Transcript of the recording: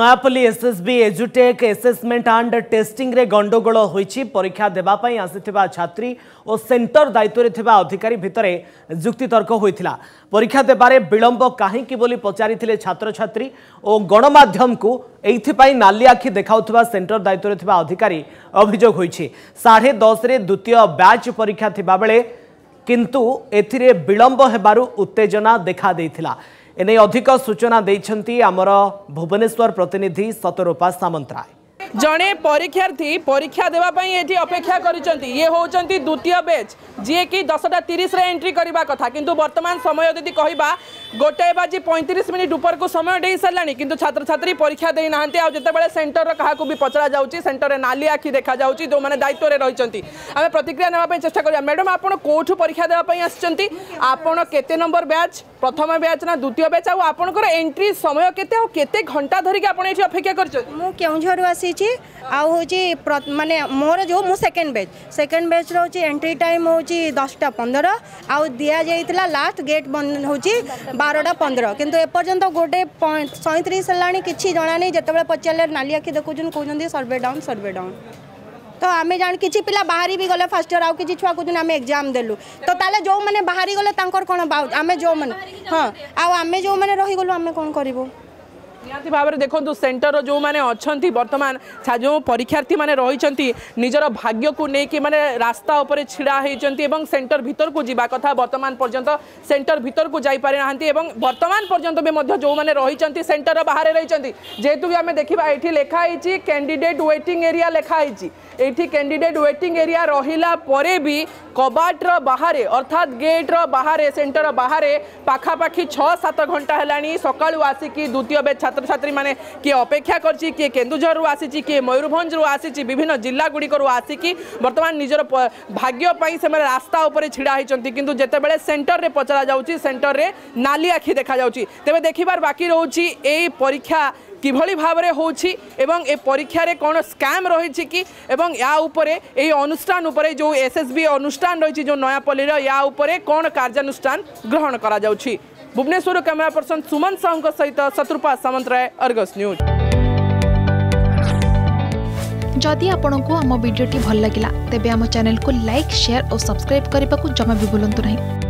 Nayapalli SSB এজুটেক assessment and testing রে গণ্ডগোল হয়েছে পরীক্ষা দেওয়া আসি ছাত্রী ও সেন্টর দায়িত্বরে থাকা অধিকারী ভিতরে যুক্তিতর্ক হয়েছিল পরীক্ষা দেবার বিলম্ব কাহিকি বলে পচারিলে ছাত্রছাত্রী ও গণমাধ্যমকু এইপাই নালি আখি দেখাউথিবা সেন্টর দায়িত্বরে থাকা অধিকারী অভিযোগ হয়েছে সাড়ে দশরে দ্বিতীয় ব্যাচ পরীক্ষা থাকবে কিন্তু এথিরে বিলম্ব হবার উত্তেজনা দেখা দিয়েছিল এনে অধিক সূচনা দিয়েছেন আমার ভুবনেশ্বর প্রতিনিধি সতরূপা সামন্তরায় জনে পরীক্ষার্থী পরীক্ষা দেওয়া এটি অপেক্ষা করছেন ইয়ে হচ্ছেন দ্বিতীয় বেচ যিয়ে কি দশটা তিরিশে এন্ট্রি করা কথা কিন্তু বর্তমান সময় যদি কহবা गोटे बाजी पैंतीस मिनिट उपर को समय डे सारा कि छात्र छात्री परीक्षा देना आते सेन्टर क्या पचरा जाऊँच सेन्टर में नाली आखि देखा जाऊँच जो मैंने दायित्व में रही आम प्रतिक्रिया ने चेस्ट कर मैडम आप कौ परीक्षा देवाई आपत के नंबर ब्याच प्रथम ब्याच ना द्वितीय ब्याच आपर एंट्री समय के घंटा धरिकी आप अपेक्षा करूँझर आसी मानने मोर जो मुझे सेकेंड बैच सेकेंड बैच रोच एंट्री टाइम हूँ दसटा पंदर आ दि जाइए लास्ट गेट बंद हो बारटा पंद्रह कितर्यंत गोटे सैंतीस है किसी जाना नहीं जिते बचारे नाली आखि देखुन कौन सर्वे डाउन सर्वे डाउन तो आम जान कि पिला बाहरी भी गले फास्टर आउ किसी छुआ कौन आम एक्जाम देलु तो ताले जो मैंने बाहरी गले कौन आम जो मैंने हाँ आम जो मैंने रहीगलु आम कौन करूँ ନିହାତି ଭାବରେ ଦେଖନ୍ତୁ ସେଣ୍ଟରର ଯେଉଁମାନେ ଅଛନ୍ତି ବର୍ତ୍ତମାନ ଯେଉଁ ପରୀକ୍ଷାର୍ଥୀମାନେ ରହିଛନ୍ତି ନିଜର ଭାଗ୍ୟକୁ ନେଇକି ମାନେ ରାସ୍ତା ଉପରେ ଛିଡ଼ା ହୋଇଛନ୍ତି ଏବଂ ସେଣ୍ଟର ଭିତରକୁ ଯିବା କଥା ବର୍ତ୍ତମାନ ପର୍ଯ୍ୟନ୍ତ ସେଣ୍ଟର ଭିତରକୁ ଯାଇପାରିନାହାନ୍ତି ଏବଂ ବର୍ତ୍ତମାନ ପର୍ଯ୍ୟନ୍ତ ବି ମଧ୍ୟ ଯେଉଁମାନେ ରହିଛନ୍ତି ସେଣ୍ଟରର ବାହାରେ ରହିଛନ୍ତି ଯେହେତୁ ବି ଆମେ ଦେଖିବା ଏଠି ଲେଖା ହେଇଛି କ୍ୟାଣ୍ଡିଡେଟ୍ ୱେଟିଂ ଏରିଆ ଲେଖା ହେଇଛି ଏଠି କ୍ୟାଣ୍ଡିଡେଟ୍ ୱେଟିଂ ଏରିଆ ରହିଲା ପରେ ବି କବାଟର ବାହାରେ ଅର୍ଥାତ୍ ଗେଟ୍ର ବାହାରେ ସେଣ୍ଟର ବାହାରେ ପାଖାପାଖି ଛଅ ସାତ ଘଣ୍ଟା ହେଲାଣି ସକାଳୁ ଆସିକି ଦ୍ୱିତୀୟ ବେଚ୍ ଛାତ୍ର ছাত্রছাত্রী কি অপেক্ষা করছি কি কেন্দুঝর আসিছি কি ময়ূরভঞ্জ আসিছি বিভিন্ন জেলাগুড়িকর আসিকি বর্তমান নিজের ভাগ্য সে রাস্তা উপরে ছিড়া হয়েছেন কিন্তু যেতবে সেটরের পচরা যাচ্ছি সেটরের নালি আখি দেখা যাচ্ছে তবে দেখবার বাকি রয়েছে এই পরীক্ষা किभर हो परीक्षार कौन स्कैम रही कि अनुष्ठान जो एस एस बी अनुष्ठान रही जो नयापल्लीर या कौन कार्यानुष्ठान ग्रहण कर भुवनेश्वर कैमेरा पर्सन सुमन साहू का सहित शत्रुपा सामंतराय अर्गस न्यूज जदि आपंक आम भिडी भल लगा तेब चेल को लाइक सेयार और सब्सक्राइब करने को जमा भी भूलु ना